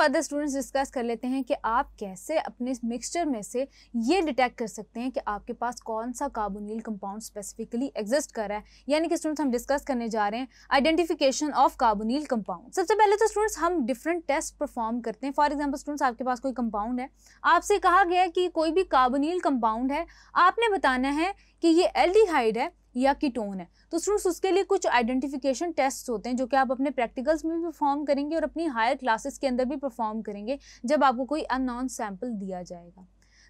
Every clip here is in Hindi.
फर्दर स्टूडेंट्स डिस्कस कर लेते हैं कि आप कैसे अपने मिक्सचर में से ये डिटेक्ट कर सकते हैं कि आपके पास कौन सा कार्बोनिल कंपाउंड स्पेसिफिकली एग्जिस्ट कर रहा है। यानी कि स्टूडेंट्स हम डिस्कस करने जा रहे हैं आइडेंटिफिकेशन ऑफ़ कार्बोनिल कंपाउंड सबसे पहले तो स्टूडेंट्स हम डिफरेंट टेस्ट परफॉर्म करते हैं। फॉर एग्ज़ाम्पल स्टूडेंट्स आपके पास कोई कंपाउंड है। आपसे कहा गया है कि कोई भी कार्बोनिल कंपाउंड है, आपने बताना है कि ये एल्डिहाइड है या कीटोन है। तो स्टूडेंट्स उसके लिए कुछ आइडेंटिफिकेशन टेस्ट होते हैं जो कि आप अपने प्रैक्टिकल्स में भी परफॉर्म करेंगे और अपनी हायर क्लासेस के अंदर भी परफॉर्म करेंगे, जब आपको कोई अननॉन सैंपल दिया जाएगा।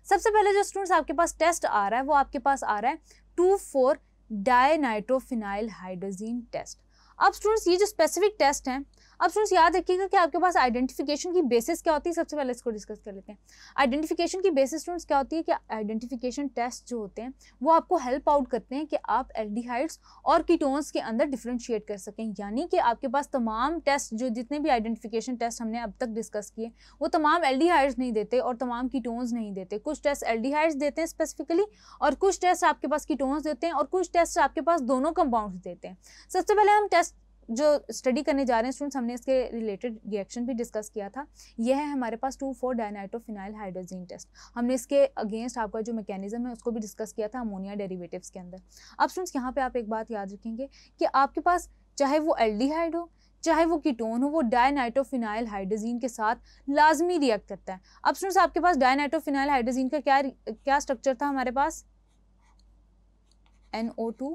सबसे पहले जो स्टूडेंट्स आपके पास टेस्ट आ रहा है, वो आपके पास आ रहा है two four dinitrophenyl hydrazine test अब स्टूडेंट्स ये जो स्पेसिफिक टेस्ट हैं अब स्टूडेंट्स याद रखिएगा कि आपके पास आइडेंटिफिकेशन की बेसिस क्या होती है, सबसे पहले इसको डिस्कस कर लेते हैं। आइडेंटिफिकेशन की बेसिस स्टूडेंट्स क्या होती है कि आइडेंटिफिकेशन टेस्ट जो होते हैं, वो आपको हेल्प आउट करते हैं कि आप एल्डिहाइड्स और कीटोन्स के अंदर डिफ्रेंशिएट कर सकें। यानी कि आपके पास तमाम टेस्ट जो जितने भी आइडेंटिफिकेशन टेस्ट हमने अब तक डिस्कस किए, वो तमाम एल्डिहाइड्स नहीं देते और तमाम कीटोन्स नहीं देते। कुछ टेस्ट एल्डिहाइड्स देते हैं स्पेसिफिकली और कुछ टेस्ट आपके पास कीटोन्स देते हैं और कुछ टेस्ट आपके पास दोनों कंपाउंड्स देते हैं। सबसे पहले हम टेस्ट जो स्टडी करने जा रहे हैं स्टूडेंट्स हमने इसके रिलेटेड रिएक्शन भी डिस्कस किया था। यह है हमारे पास two four dinitrophenyl hydrazine test हमने इसके अगेंस्ट आपका जो मैकेनिज्म है, उसको भी डिस्कस किया था अमोनिया डेरिवेटिव्स के अंदर। अब स्टूडेंट्स यहाँ पे आप एक बात याद रखेंगे कि आपके पास चाहे वो एल्डिहाइड हो, चाहे वो कीटोन हो, वो डायनाइटोफिनाइल हाइड्रोजीन के साथ लाजमी रिएक्ट करता है। अब स्टूडेंट्स आपके पास डायनाइटोफिनाइल हाइड्रोजीन का क्या क्या स्ट्रक्चर था हमारे पास? NO2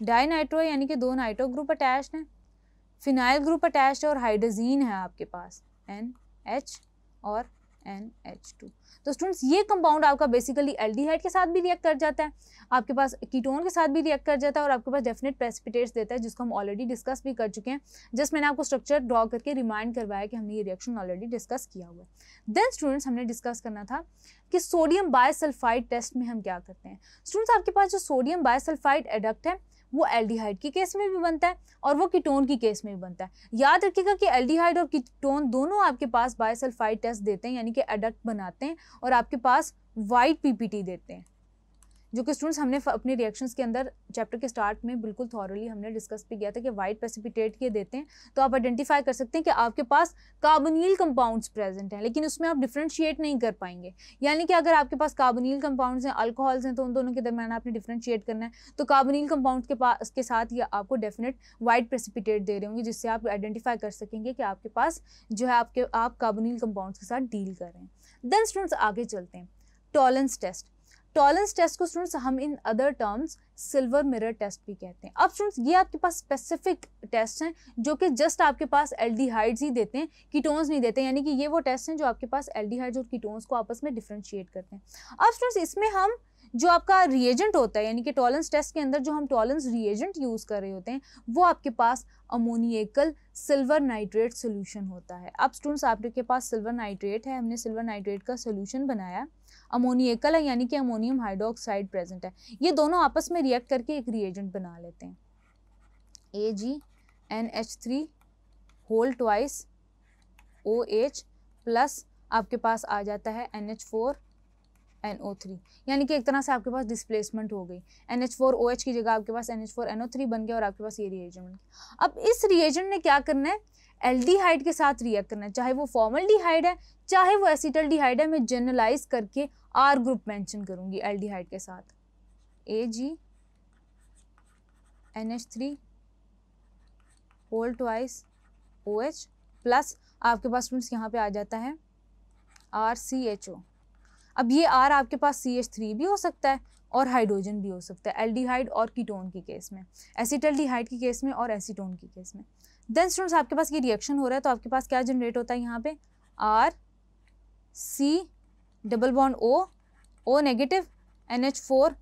डाईनाइट्रो यानी कि दो नाइट्रो ग्रुप अटैच हैं। फिनाइल ग्रुप अटैच है और हाइड्रोजीन है आपके पास एन एच और एन एच टू तो स्टूडेंट्स ये कंपाउंड आपका बेसिकली एल्डिहाइड के साथ भी रिएक्ट कर जाता है, आपके पास कीटोन के साथ भी रिएक्ट कर जाता है और आपके पास डेफिनेट प्रेसिपिटेट्स देता है, जिसको हम ऑलरेडी डिस्कस भी कर चुके हैं। जस्ट मैंने आपको स्ट्रक्चर ड्रॉ करके रिमाइंड करवाया कि हमने ये रिएक्शन ऑलरेडी डिस्कस किया हुआ है। देन स्टूडेंट्स हमने डिस्कस करना था कि सोडियम बायसल्फाइड टेस्ट में हम क्या करते हैं। स्टूडेंट्स आपके पास जो सोडियम बायसल्फाइड एडक्ट है वो एल्डिहाइड की केस में भी बनता है और वो कीटोन की केस में भी बनता है। याद रखिएगा कि एल्डिहाइड और कीटोन दोनों आपके पास बायोसल्फाइड टेस्ट देते हैं, यानी कि एडक्ट बनाते हैं और आपके पास वाइट पीपीटी देते हैं। जो कि स्टूडेंट्स हमने अपने रिएक्शंस के अंदर चैप्टर के स्टार्ट में बिल्कुल थॉरली हमने डिस्कस भी किया था कि वाइट प्रेसिपिटेट के देते हैं तो आप आइडेंटिफाई कर सकते हैं कि आपके पास कार्बोनिल कंपाउंड्स प्रेजेंट हैं, लेकिन उसमें आप डिफ्रेंशिएट नहीं कर पाएँगे। यानी कि अगर आपके पास कार्बोनिल कंपाउंड्स हैं अल्कोहल्स हैं तो उन दोनों के दरमियान आपने डिफ्रेंशिएट करना है तो कार्बोनिल कंपाउंड के पास के साथ ये आपको डेफिनेट वाइट प्रेसिपिटेट दे रहे होंगे, जिससे आप आइडेंटिफाई कर सकेंगे कि आपके पास जो है आपके, आप कार्बोनिल कंपाउंड्स के साथ डील कर देन स्टूडेंट्स आगे चलते हैं। टॉलेंस टेस्ट टॉलेंस टेस्ट को स्टूडेंट्स हम in other terms silver mirror test भी कहते हैं। अब स्टूडेंट्स ये आपके पास स्पेसिफिक टेस्ट हैं जो कि जस्ट आपके पास एल्डिहाइड्स ही देते हैं कीटोन्स नहीं देते, यानी कि ये वो टेस्ट हैं जो आपके पास एल्डिहाइड्स और कीटोन्स को आपस में डिफ्रेंशिएट करते हैं। अब स्टूडेंट्स इसमें हम जो आपका रिएजेंट होता है, यानी कि टॉलेंस टेस्ट के अंदर जो हम टॉलेंस रिएजेंट यूज़ कर रहे होते हैं, वो आपके पास अमोनिएकल सिल्वर नाइट्रेट सोल्यूशन होता है। अब स्टूडेंट्स आपके पास सिल्वर नाइट्रेट है, हमने सिल्वर नाइट्रेट का सोल्यूशन बनाया। अमोनियकल है, यानी कि अमोनियम हाइड्रोक्साइड प्रेजेंट है। ये दोनों आपस में रिएक्ट करके एक रिएजेंट बना लेते हैं। A G N H three whole twice O H plus आपके पास आ जाता है N H four N O three यानी कि एक तरह से आपके पास डिस्प्लेसमेंट हो गई। N H four O H की जगह आपके पास N H four N O three बन गया और आपके पास ये रिएजेंट बन गया। अब इस रिएजेंट ने क्या करना है? एल्डिहाइड के साथ रिएक्ट करना है। चाहे वो फॉर्मल है, चाहे वो एसिटल है, मैं जनरलाइज करके आर ग्रुप मेंशन करूँगी एल्डिहाइड के साथ। A G N H three whole twice O H plus आपके पास स्टूडेंट्स यहाँ पे आ जाता है आर सी एच ओ अब ये आर आपके पास सी एच थ्री भी हो सकता है और हाइड्रोजन भी हो सकता है एल्डिहाइड और कीटोन की केस में। एसिटल्डिहाइड की केस में और एसीटोन की केस में। देन स्टूडेंट्स आपके पास ये रिएक्शन हो रहा है तो आपके पास क्या जनरेट होता है यहाँ पे? R C double bond O O negative N H four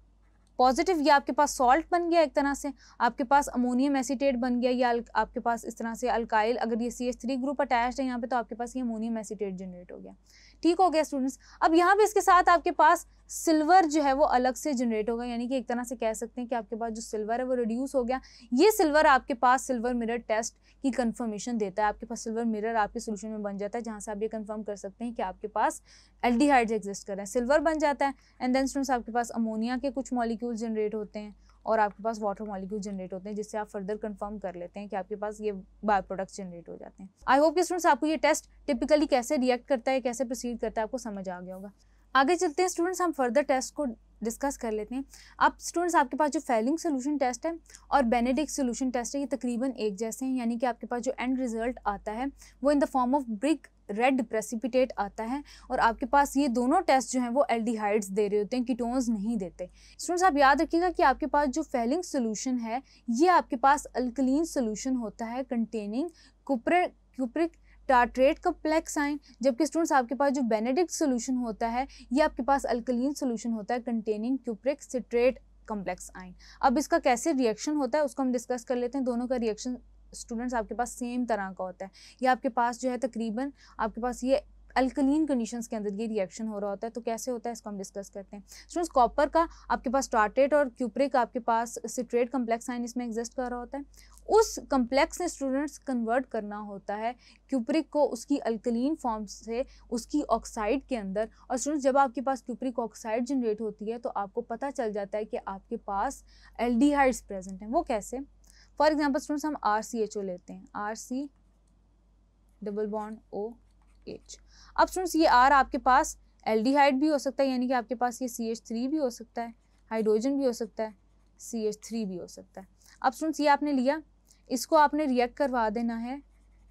positive ये आपके पास सॉल्ट बन गया एक तरह से आपके पास अमोनियम एसिटेट बन गया या आपके पास इस तरह से अल्काइल अगर ये C H three group attach है यहाँ पे तो आपके पास ये अमोनियम एसिटेट जनरेट हो गया ठीक हो गया स्टूडेंट्स अब यहाँ पे इसके साथ आपके पास सिल्वर जो है वो अलग से जनरेट होगा यानी कि एक तरह से कह सकते हैं कि आपके पास जो सिल्वर है वो रिड्यूस हो गया ये सिल्वर आपके पास सिल्वर मिरर टेस्ट की कंफर्मेशन देता है आपके पास सिल्वर मिरर आपके सोल्यूशन में बन जाता है जहाँ से आप ये कंफर्म कर सकते हैं कि आपके पास एल्डिहाइड्स एग्जिस्ट कर रहे हैं सिल्वर बन जाता है एंड देन स्टूडेंट्स आपके पास अमोनिया के कुछ मॉलिक्यूल जनरेट होते हैं और आपके पास वाटर मॉलिक्यूल जनरेट होते हैं, जिससे आप फर्दर कंफर्म कर लेते हैं कि आपके पास ये बायो प्रोडक्ट्स जनरेट हो जाते हैं। आई होप कि स्टूडेंट्स आपको ये टेस्ट टिपिकली कैसे रिएक्ट करता है, कैसे प्रोसीड करता है, आपको समझ आ गया होगा। आगे चलते हैं स्टूडेंट्स हम फर्दर टेस्ट को डिस्कस कर लेते हैं। अब स्टूडेंट्स आपके पास जो फेलिंग सोल्यूशन टेस्ट है और बेनेडिक सोल्यूशन टेस्ट है, ये तकरीबन एक जैसे हैं, यानी कि आपके पास जो एंड रिज़ल्ट आता है, वो in the form of brick red precipitate आता है और आपके पास ये दोनों टेस्ट जो हैं वो एल्डिहाइड्स दे रहे होते हैं कीटोन्स नहीं देते। स्टूडेंट्स आप याद रखिएगा कि आपके पास जो फेलिंग सोल्यूशन है, ये आपके पास अल्कलीन सोल्यूशन होता है containing cupric cupric tartrate complex ion जबकि स्टूडेंट्स आपके पास जो बेनेडिक्ट सोल्यूशन होता है, ये आपके पास अल्कलीन सोल्यूशन होता है कंटेनिंग क्यूप्रिक सिट्रेट कम्प्लेक्स आइन अब इसका कैसे रिएक्शन होता है, उसको हम डिस्कस कर लेते हैं, दोनों का रिएक्शन स्टूडेंट्स आपके पास सेम तरह का होता है। ये आपके पास जो है तकरीबन आपके पास ये अल्कलीन कंडीशंस के अंदर ये रिएक्शन हो रहा होता है तो कैसे होता है इसको हम डिस्कस करते हैं। स्टूडेंट्स कॉपर का आपके पास स्टार्टेट और क्यूप्रिक आपके पास सिट्रेट कम्प्लेक्स आइन इसमें एग्जिस्ट कर रहा होता है। उस कम्प्लेक्स ने स्टूडेंट्स कन्वर्ट करना होता है क्यूप्रिक को उसकी अल्कलीन फॉर्म से उसकी ऑक्साइड के अंदर। और स्टूडेंट्स जब आपके पास क्यूप्रिक ऑक्साइड जनरेट होती है तो आपको पता चल जाता है कि आपके पास एल्डिहाइड्स प्रेजेंट हैं। वो कैसे? फॉर एग्ज़ाम्पल स्टूडेंट्स, हम आर सी एच ओ लेते हैं। R C double bond O H अब स्टूडेंट्स, ये आर आपके पास एल्डिहाइड भी हो सकता है, यानी कि आपके पास ये सी एच थ्री भी हो सकता है, हाइड्रोजन भी हो सकता है सी एच थ्री भी हो सकता है। अब स्टूडेंट्स, ये आपने लिया, इसको आपने रिएक्ट करवा देना है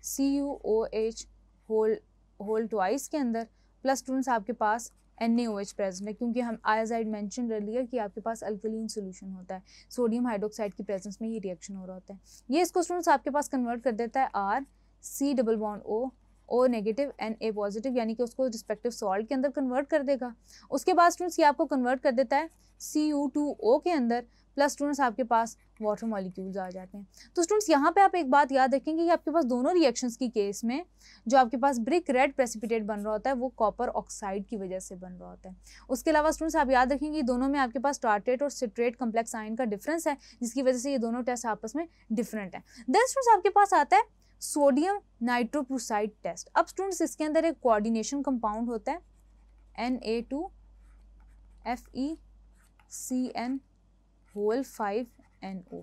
C U O H whole whole twice के अंदर प्लस स्टूडेंट्स, आपके पास एन प्रेजेंट है, क्योंकि हम एज मैंशन मैंशन लिया कि आपके पास अल्कलीन सोल्यूशन होता है सोडियम हाइड्रोक्साइड की प्रेजेंस में ये रिएक्शन हो रहा होता है। ये इसको स्टूडेंट्स आपके पास कन्वर्ट कर देता है R C double bond O O negative N A positive यानी कि उसको रिस्पेक्टिव सॉल्ट के अंदर कन्वर्ट कर देगा। उसके बाद स्टूडेंट्स ये आपको कन्वर्ट कर देता है सी यू टू ओ के अंदर प्लस स्टूडेंट्स आपके पास वाटर मॉलिक्यूल्स आ जाते हैं। तो स्टूडेंट्स यहाँ पे आप एक बात याद रखेंगे कि आपके पास दोनों रिएक्शंस की केस में जो आपके पास ब्रिक रेड प्रेसिपिटेट बन रहा होता है, वो कॉपर ऑक्साइड की वजह से बन रहा होता है। उसके अलावा स्टूडेंट्स आप याद रखेंगे दोनों में आपके पास टार्टेट और सिट्रेट कम्प्लेक्स आइन का डिफरेंस है, जिसकी वजह से ये दोनों टेस्ट आपस में डिफरेंट है। देन स्टूडेंट्स आपके पास आता है सोडियम नाइट्रोप्रोसाइड टेस्ट अब स्टूडेंट्स इसके अंदर एक कोऑर्डिनेशन कंपाउंड होता है N A two F E C N whole five N O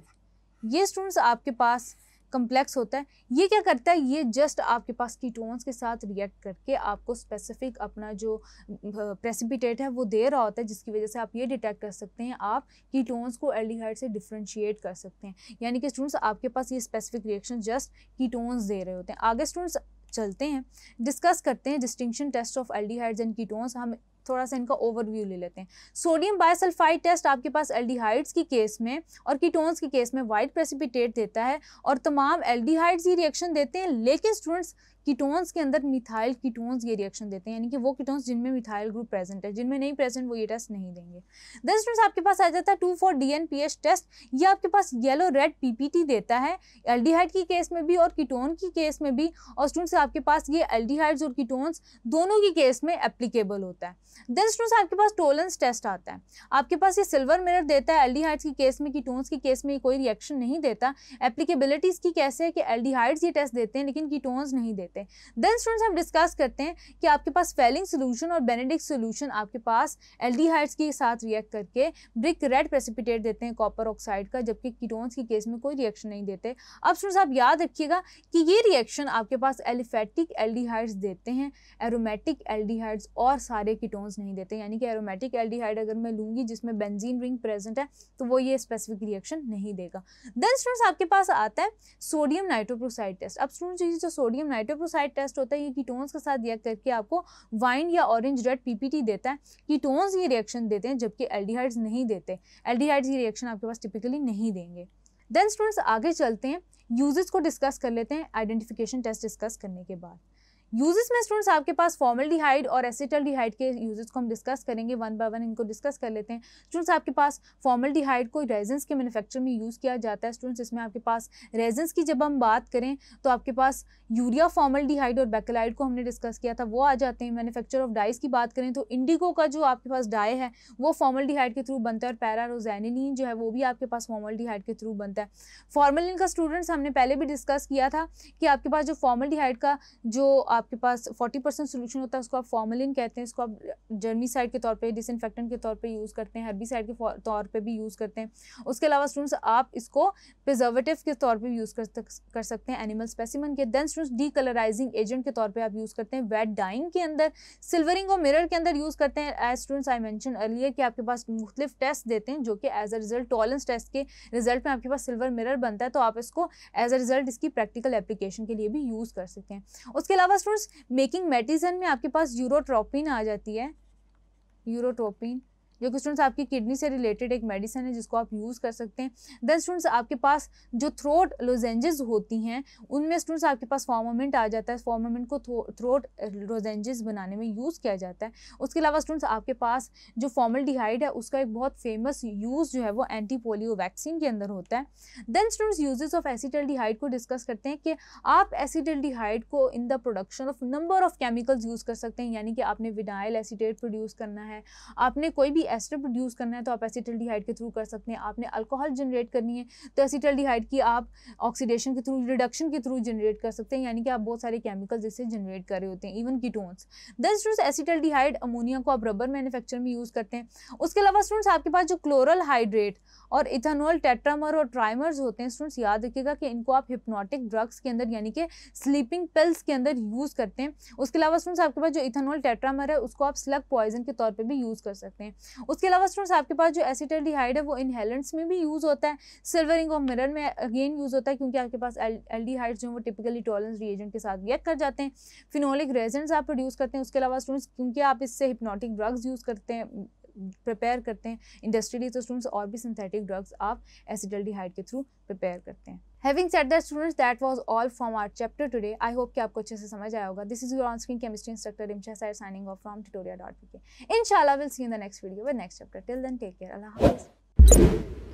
ये स्टूडेंट्स आपके पास कम्प्लेक्स होता है। ये क्या करता है? ये जस्ट आपके पास कीटोन्स के साथ रिएक्ट करके आपको स्पेसिफिक अपना जो प्रेसिपिटेट है, वो दे रहा होता है, जिसकी वजह से आप ये डिटेक्ट कर सकते हैं। आप कीटोन्स को एल्डिहाइड से डिफ्रेंशिएट कर सकते हैं। यानी कि स्टूडेंट्स आपके पास ये स्पेसिफिक रिएक्शन जस्ट कीटोन्स दे रहे होते हैं। आगे स्टूडेंट्स चलते हैं। डिस्कस करते हैं distinction test of aldehydes and ketones हम थोड़ा सा इनका ओवरव्यू ले लेते हैं। सोडियम बायसल्फाइड टेस्ट आपके पास एल्डिहाइड्स की केस में और कीटोन्स की केस में वाइट प्रेसिपिटेट देता है और तमाम एल्डिहाइड्स ही रिएक्शन देते हैं, लेकिन स्टूडेंट्स कीटोन्स के अंदर मिथाइल कीटोन्स ये रिएक्शन देते हैं, यानी कि वो कीटोन्स जिनमें मिथाइल ग्रुप प्रेजेंट है, जिनमें नहीं प्रेजेंट वो ये टेस्ट नहीं देंगे। देन स्टूडेंट्स आपके पास आ जाता है two four D N P H test ये आपके पास येलो रेड पीपीटी देता है एल्डिहाइड की केस में भी और कीटोन की केस में भी, और स्टूडेंट्स आपके पास ये एल्डिहाइड्स और कीटोन्स दोनों की केस में एप्लीकेबल होता है। देन स्टूडेंट्स आपके पास टोलेंस टेस्ट आता है। आपके पास ये सिल्वर मिरर देता है एल्डिहाइड्स की केस में कीटोन्स की केस में कोई रिएक्शन नहीं देता। एप्लीकेबिलिटीज़ की कैसे है कि एल्डिहाइड्स ये टेस्ट देते हैं, लेकिन कीटोन्स नहीं देते। देन स्टूडेंट्स हम डिस्कस करते हैं कि आपके पास फेलिंग सोल्यूशन और बेनेडिक सोल्यूशन आपके पास एल्डिहाइड्स के साथ रिएक्ट करके ब्रिक रेड प्रेसिपिटेट देते हैं कॉपर ऑक्साइड का, जबकि कीटोन्स की केस में कोई रिएक्शन नहीं देते। अब स्टूडेंट्स आप याद रखिएगा कि ये रिएक्शन आपके पास एलिफेटिक एल्डिहाइड्स देते हैं एरोमेटिक एल्डिहाइड्स और सारे कीटोन्स नहीं देते। यानी कि एरोमेटिक एल्डिहाइड अगर मैं लूँगी जिसमें बेंजीन रिंग प्रेजेंट है तो वो ये स्पेसिफिक रिएक्शन नहीं देगा। देन स्टूडेंट्स आपके पास आता है सोडियम नाइट्रोप्रोसाइड टेस्ट अब स्टूडेंट्स जो सोडियम नाइट्रोप्रोसाइड टेस्ट होता है, ये कीटोन्स के साथ रिएक्ट करके आपको वाइन या ऑरेंज रेड पीपीटी देता है। कीटोन्स ये रिएक्शन देते हैं, जबकि एल्डिहाइड्स नहीं देते। एल्डिहाइड्स ये रिएक्शन आपके पास टिपिकली नहीं देंगे। देन स्टूडेंट्स आगे चलते हैं यूजेस को डिस्कस कर लेते हैं आइडेंटिफिकेशन टेस्ट डिस्कस करने के बाद। यूजेस में स्टूडेंट्स आपके पास फॉर्मल डिहाइड और एसिटल डिहाइड के यूजेस को हम डिस्कस करेंगे वन बाय वन इनको डिस्कस कर लेते हैं। स्टूडेंट्स आपके पास फॉर्मल डिहाइड को रेजेंस के मैन्युफैक्चर में यूज़ किया जाता है। स्टूडेंट्स इसमें आपके पास रेजेंस की जब हम बात करें तो आपके पास यूरिया फॉर्मल्डिहाइड और बैकलाइड को हमने डिस्कस किया था, वो आ जाते हैं। मैन्युफैक्चर ऑफ़ डाइस की बात करें तो इंडिगो का जो आपके पास डाई है, वो फॉर्मल्डिहाइड के थ्रू बनता है और पैरारोजैनिलीन जो है, वो भी आपके पास फॉर्मल्डिहाइड के थ्रू बनता है। फॉर्मलिन का स्टूडेंट्स हमने पहले भी डिस्कस किया था कि आपके पास जो फॉर्मल्डिहाइड का जो आपके पास फोर्टी परसेंट सोल्यूशन होता है, उसको आप फॉर्मलिन कहते हैं, इसको आप जर्मीसाइड के तौर पे डिसइनफेक्टेंट के तौर पे यूज़ करते हैं हर्बीसाइड के तौर पे भी यूज़ करते हैं। उसके अलावा स्टूडेंट्स आप इसको प्रिजर्वेटिव के तौर पे यूज़ कर कर सकते हैं एनिमल स्पेसिमन के। Then students decolourising agent के तौर पर आप यूज़ करते हैं वेट डाइंग के अंदर सिल्वरिंग और मिरर के अंदर यूज़ करते हैं। As students I mention earlier कि आपके पास मुख्तलिफ़ टेस्ट देते हैं, जो कि as a result Tollens test के रिज़ल्ट में आपके पास सिल्वर मिरर बनता है तो आप इसको एज अ रिज़ल्ट इसकी प्रैक्टिकल एप्लीकेशन के लिए भी यूज़ कर सकते हैं। उसके अलावा स्टूडेंट्स मेकिंग मेडिसन में आपके पास यूरोट्रोपिन आ जाती है। यूरोट्रोपिन। जो कि स्टूडेंट्स आपकी किडनी से रिलेटेड एक मेडिसिन है जिसको आप यूज़ कर सकते हैं। देन स्टूडेंट्स आपके पास जो थ्रोट लोजेंजेस होती हैं, उनमें स्टूडेंट्स आपके पास फॉर्मामेंट आ जाता है। फॉर्मामेंट को थ्रोट लोजेंजेस बनाने में यूज़ किया जाता है। उसके अलावा स्टूडेंट्स आपके पास जो फॉर्मल है, उसका एक बहुत फ़ेमस यूज़ जो है वो एंटी पोलियो वैक्सीन के अंदर होता है। Then students uses of acetaldehyde को डिस्कस करते हैं कि आप एसिटल्डिहाइड को in the production of number of chemicals use कर सकते हैं। यानी कि आपने विनाइल एसिटेट प्रोड्यूस करना है, आपने कोई भी एस्टर प्रोड्यूस करना है तो आप एसिटल्डिहाइड के थ्रू कर सकते हैं। आपने अल्कोहल जनरेट करनी है तो एसिटल्डिहाइड की आप ऑक्सीडेशन के थ्रू, रिडक्शन के थ्रू जनरेट कर सकते हैं, यानी कि आप बहुत सारे केमिकल्स इससे जनरेट कर रहे होते हैं इवन कीटोन्स दस स्टूडेंट्स एसिटल्डिहाइड अमोनिया को आप रबर मैन्युफैक्चर में यूज़ करते हैं। उसके अलावा स्टूडेंट्स आपके पास जो क्लोरल हाइड्रेट और इथानॉल टेट्रामर और ट्राइमर्स होते हैं स्टूडेंट्स याद रखिएगा कि इनको आप हिप्नोटिक ड्रग्स के अंदर, यानी कि स्लीपिंग पिल्स के अंदर यूज़ करते हैं। उसके अलावा स्टूडेंट्स आपके पास जो इथानॉल टेट्रामर है, उसको आप स्लग पॉइजन के तौर पर भी यूज़ कर सकते हैं। उसके अलावा स्टूडेंट्स आपके पास जो एसिटल है, वो इनहेलेंट्स में भी यूज़ होता है। सिल्वरिंग और मिरर में अगेन यूज़ होता है, क्योंकि आपके पास एल्डिहाइड्स जो वो टिपिकली टॉलेंस रिएजेंट के साथ रिएक्ट कर जाते हैं। फिनोलिक रेजेंट्स आप प्रोड्यूस करते हैं, उसके अलावा स्टूडेंट्स क्योंकि आप इससे हिप्नोटिक ड्रग्स यूज़ करते हैं प्रिपेयर करते हैं। इंडस्ट्रियली तो स्टूडेंट्स और भी सिंथेटिक ड्रग्स आप एसिडल्डिहाइड के थ्रू प्रिपेयर करते हैं। Having set that students that was all from our chapter today I hope कि आपको अच्छे से समझ आया होगा। This is your on screen chemistry instructor Imsha sir signing off from Tutoria dot P K इनशाला will see in the next video with next chapter till then take care अल्लाह हाफिज़